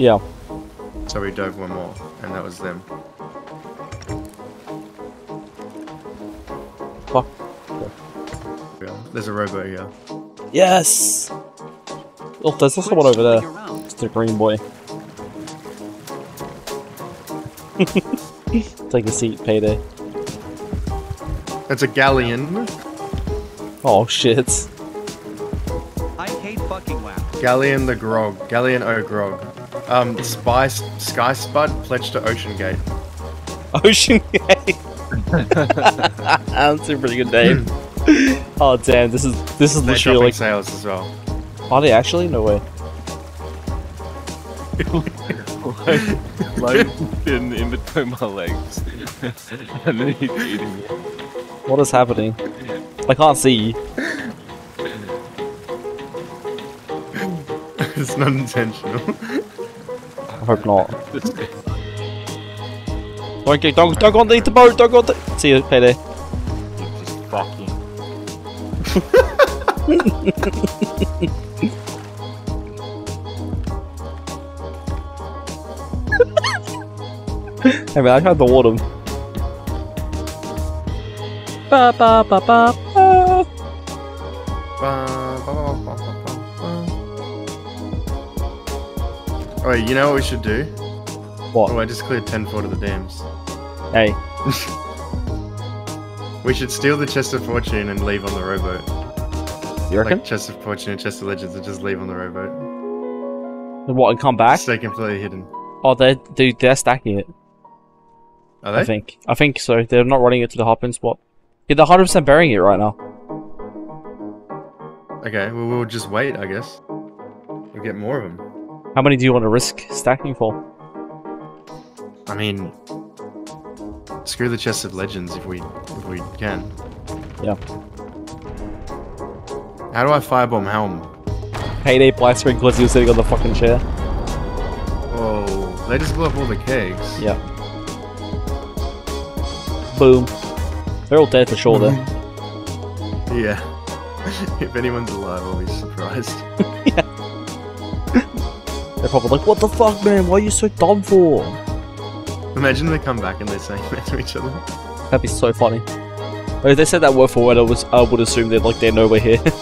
Yeah. So we dove one more, and that was them. Fuck. Yeah. There's a rowboat here. Yes! Oh, there's also one over there. It's the green boy. Take a seat, payday. That's a galleon. Oh shit. I hate fucking wow. Galleon the Grog. Galleon O Grog. Um, Spice, Sky Spud pledged to Ocean Gate. Ocean Gate. That's a pretty good name. oh damn, this is this is They're literally like. sales as well. Are they actually? No way. like in, in between my legs. and then he's eating it. What is happening? I can't see. it's not intentional. I hope not. Don't get, don't don't go underneath the boat. Don't go. The, see you, payday. Just fucking. Hey man, I tried to warn him. Ba ba ba ba ba. Wait, you know what we should do? What? Oh, I just cleared 10 foot of the dams. Hey, We should steal the chest of fortune and leave on the rowboat. you reckon? Like chest of fortune and chest of legends and just leave on the rowboat. what? And come back? Stay completely hidden. Oh, they're dude, they're stacking it. Are they? I think. I think so. They're not running it to the hop-in spot. Yeah, they're 100% burying it right now. Okay, well we'll just wait, I guess. We'll get more of them. How many do you want to risk stacking for? I mean, screw the chest of legends if we if we can. Yeah. How do I firebomb Helm? Black screen because he was sitting on the fucking chair. Oh, they just blew up all the kegs. Yeah. Boom. They're all dead for sure there. Yeah. if anyone's alive, I'll be surprised. They're probably like, what the fuck, man? Why are you so dumb for? Imagine they come back and they're saying that to each other. That'd be so funny. Like, if they said that word for word, I, was, I would assume they're like, they're nowhere here.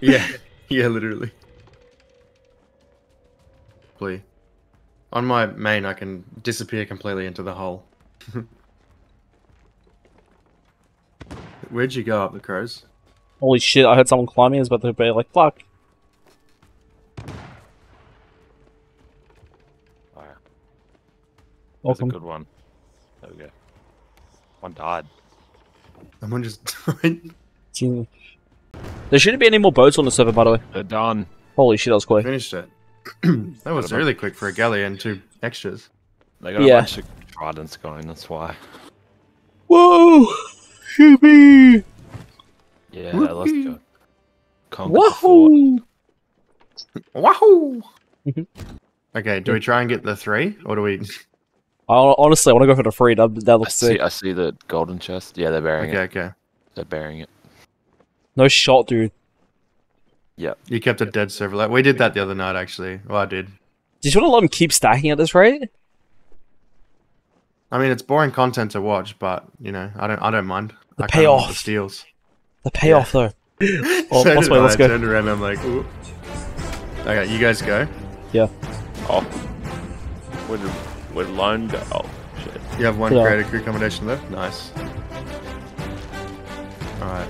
Yeah, yeah, literally. Plea. On my main, I can disappear completely into the hole. Where'd you go up the crows? Holy shit, I heard someone climbing, I was about to be like, fuck. A Welcome. good one. There we go. One died. Someone just Gee. There shouldn't be any more boats on the server, by the way. They're done. Holy shit, that was quick. finished it. that was really quick for a galley and two extras. They got Yeah. a bunch of tridents going, that's why. Whoa! Shippy! Yeah, let's go. Conquer the fort. Wahoo! Wahoo! Mhm. okay, do we try and get the three, or do we? I, honestly, I want to go for the free. That, that I looks see, sick. I see the golden chest. Yeah, they're bearing Okay, it. okay. okay. They're bearing it. No shot, dude. Yeah. You kept a dead server. Like we did that the other night, actually. Well, I did. Did you want to let them keep stacking at this rate? I mean, it's boring content to watch, but you know, I don't, I don't mind. The I kinda payoff. the steals. The payoff, though. Oh, So let's did wait, I. let's I go. turned around and I'm like, Ooh. okay, you guys go. Yeah. Oh. Where did, where Lone go? Oh, shit. You have one Yeah. creative crew accommodation left. Nice. All right.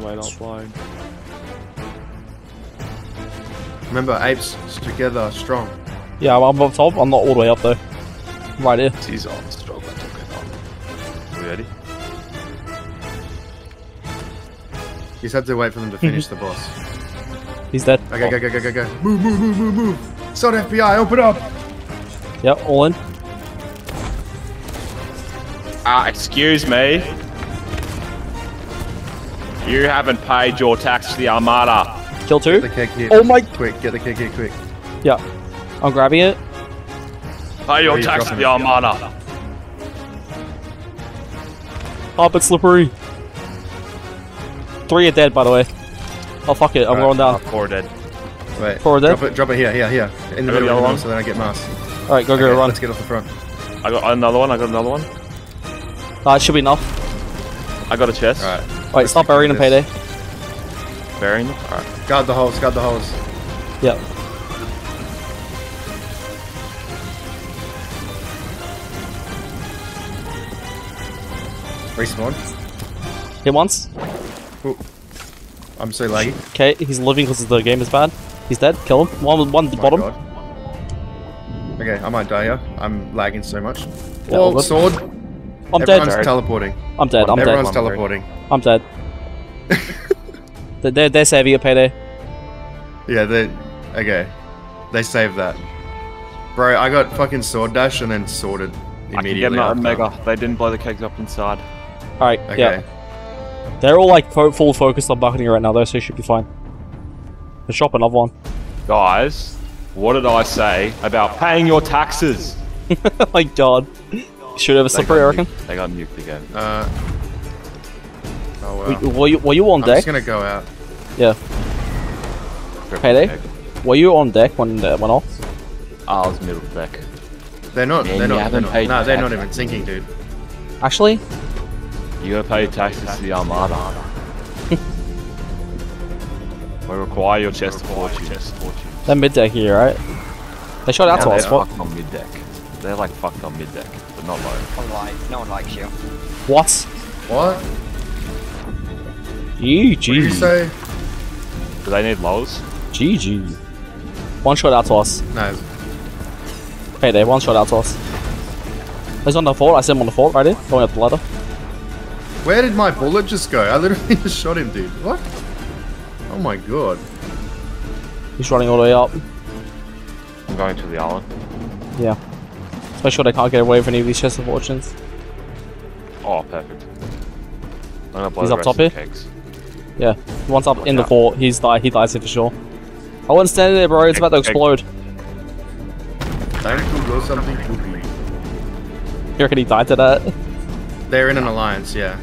Wait offline. Remember, apes together strong. Yeah, I'm, I'm up top. I'm not all the way up, though. I'm right here. He's on strong. That's okay. On. We ready? You just have to wait for them to finish mhm. the boss. He's dead. Okay, go, go, go, go, go. Move, move, move, move, move. Sod FBI, open up. Yep, all in. Ah, excuse me. You haven't paid your tax to the Armada. Kill two. Get the keg here. Oh my- Quick, get the keg here, quick. Yeah. I'm grabbing it. Pay your Where tax to the? Armada. Up, it's slippery. Three are dead, by the way. Oh, fuck it. I'm Alright, going down. uh, Four dead. Wait. Forward dead? Drop it. Drop it here. Here. Here. In the middle. the in the other. So then I get masked. Alright, go, go, Okay, run. Let's get off the front. I got another one. I got another one. That should be enough. I got a chest. All right. Wait, stop stick to burying and this. payday. Burying them. All right. Guard the holes. Guard the holes. Yep. Respawn. Hit once. Ooh. I'm so laggy. Okay, he's living because the game is bad. He's dead. Kill him. One, one at the Oh my bottom. God. Okay, I might die here. I'm lagging so much. Yeah, all oh, good. sword. I'm Everyone's dead. teleporting. I'm dead. I'm dead. Everyone's dead. teleporting. I'm dead. They- they're, they're saving a payday. Yeah, they. Okay. They saved that. Bro, I got fucking sword dash and then sorted immediately. I can get immediately. another mega. They didn't blow the kegs up inside. Alright, Okay. yeah. They're all like fo- full focused on bucketing right now though, so you should be fine. Let's shop another one. Guys, what did I say about paying your taxes? oh my god. Should have a They slippery, I reckon. nuked- They got nuked again. Uh. Oh well. Were, were you, were you on I'm deck? just gonna go out. Yeah. Triple Payday? keg. Were you on deck when it went off? I was middle deck. They're not. Man, they're not. They're haven't not. paid Nah, they're not even sinking, dude. Actually, You gotta pay taxes to the Armada. we require your chest of fortune. They're mid deck here, right? They shot out Yeah, to they're us. What? fucked on mid deck. They're like fucked on mid deck, but not low. One like, no one likes you. What? What? GG. What did you GG. say? Do they need lows? GG. One shot out to us. No. Payday, one shot out to us. He's on the fort. I see him on the fort right here, going up the ladder. Where did my bullet just go? I literally just shot him, dude. What? Oh my god. He's running all the way up. I'm going to the island. Yeah. Let's make sure they can't get away with any of these chests of fortunes. Oh, perfect. I'm gonna blow He's the up rest top here? kegs. Yeah. Once up in the Yeah. fort, he's die. He dies here for sure. I wouldn't stand there, bro. It's about to Egg- egg. explode. Time to go something poopy. You reckon he died to that? They're in an alliance, yeah.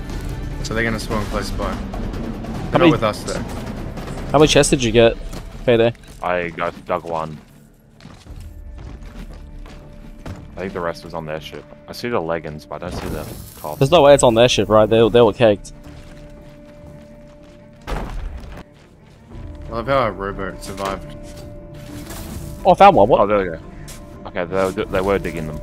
So they're gonna spawn close by. They're many- not with us though. How many chests did you get? Payday. I got dug one. I think the rest was on their ship. I see the leggings, but I don't see the top. There's no way it's on their ship, right? They, they were caked. I love how our rowboat survived. Oh, I found one. What? Oh, there we go. Okay, they, were- they were digging them.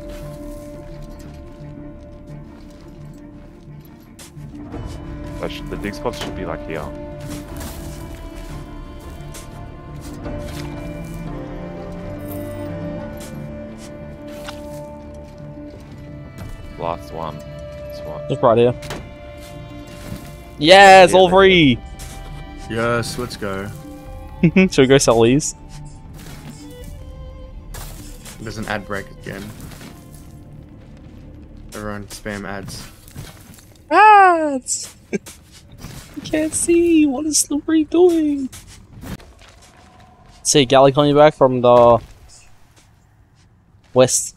They the dig spots should be like here. Last one. This one. Just right here. Yes, Yeah, all three! Yes, let's go. Should we go sell these? There's an ad break again. Everyone spam ads. Ads! I can't see. What is Slippery doing? See, Galley coming back from the west.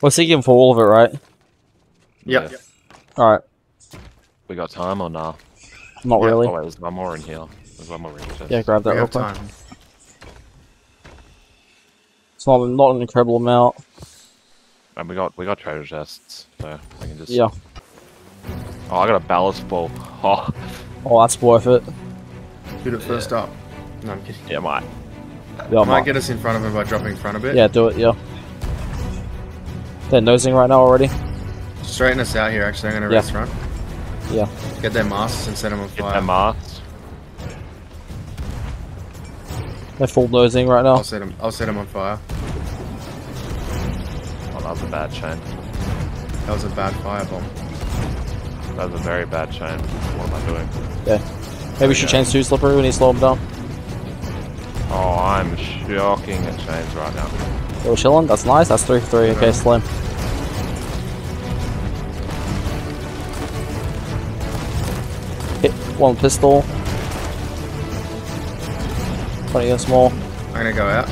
We're seeking for all of it, right? Yep. Yeah. Alright, We got time or nah? not Yeah, really. Oh wait, there's one more in here. There's one more in here. Yeah, grab that We real quick. time. It's not, not an incredible amount. And we got we got treasure chests, so I can just. Yeah. Oh, I got a ballast ball. Oh, Oh, that's worth it. Shoot it first up. No, I'm kidding. yeah, mate. Yeah, might might get us in front of him by dropping in front a bit. yeah do it, yeah. They're nosing right now already. Straighten us out here, actually. I'm gonna Yeah. race front. Yeah. Get their masks and set them on fire. Get fire. them masks. They're full nosing right now. I'll set them. I'll set them on fire. Oh, that was a bad chain. That was a bad firebomb. That was a very bad chain. What am I doing? Yeah. Maybe we should oh, change to Slippery when he slow him down. Oh, I'm shocking at chains right now. They were chilling. That's nice. That's three for three. Okay, Yeah. slim. One pistol. Plenty of small. I'm gonna go out.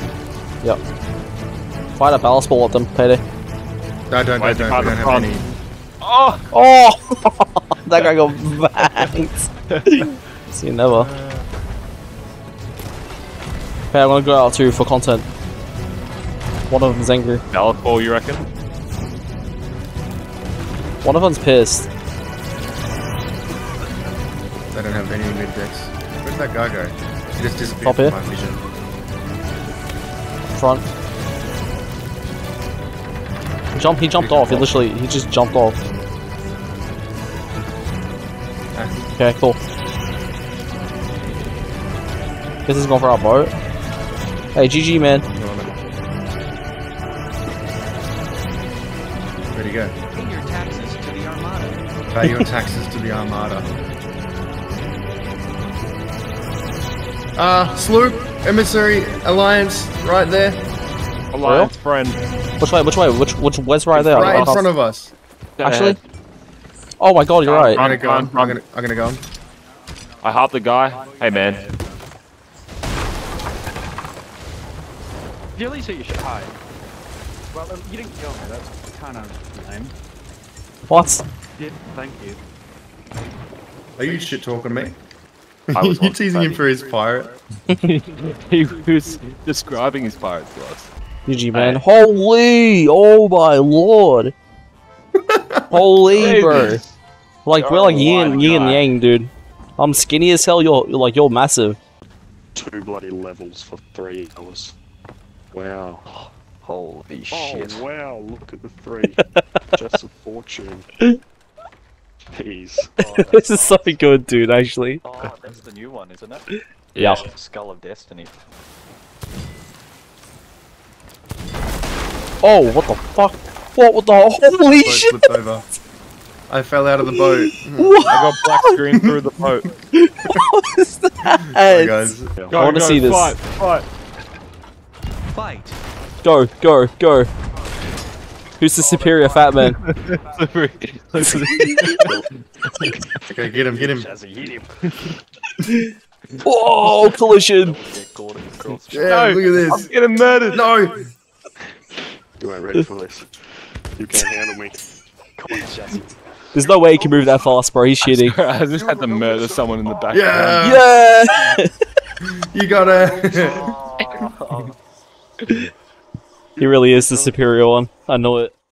Yep. Fight a ballast ball at them, payday. No, don't, Wait, don't, don't. the We don't have any. Oh! Oh! that guy got banged. See you never. Uh. Okay, I'm gonna go out too for content. One of them's angry. Ballast ball, you reckon? One of them's pissed. They don't have any mid decks. Where'd that guy go? He just disappeared Up from here? my vision. Front. He jumped. He jumped off. He literally. He just jumped off. Okay, cool. Guess he's going for our boat. Hey, GG, man. go on then. Where'd he go? Pay your taxes to the Armada. Pay your taxes to the Armada. Ah, sloop, emissary, alliance, right there, Alliance friend. Which way? Which way? Which which? Where's right there? right in front of us. Actually. Oh my god, you're right. I'm gonna go. On. I'm gonna. I'm gonna go. On. I harp the guy. Hey man. You at least say you should hide. Well, um, you didn't kill me. That's kind of lame. What? Yeah, thank you. Are you shit talking me? I was You're teasing him for his pirate. he was describing his pirate to us. GG, man. Holy! Oh my lord! Holy, bro. Like we're like Oh yin, my yin and yang, dude. I'm skinny as hell. You're you're like you're massive. two bloody levels for three hours. Wow. Holy Oh wow, look at the three. Just a fortune. Jeez. Oh, this is so good, dude. Actually. oh, that's the new one, isn't it? Yeah. Skull of Destiny. Oh, what the fuck? What? What the? Holy Boat shit! over. I fell out of the boat. What? Hmm. I got black screen through the boat. What is that? Sorry, guys. Go, I wanna go, see this. Fight, fight. Fight. Go, go, go. Who's the superior fat man? Okay, get him, get him. Jazzy, him. Whoa, collision! Get caught in the cross. Yeah, No, look at I'm this. getting murdered. No! You weren't ready for this. You can't handle me. Come on, Jazzy. There's no way he can move that fast, bro. He's shitting. I just had to murder someone in the back. Yeah! Yeah! You gotta. he really is the superior one. I know it.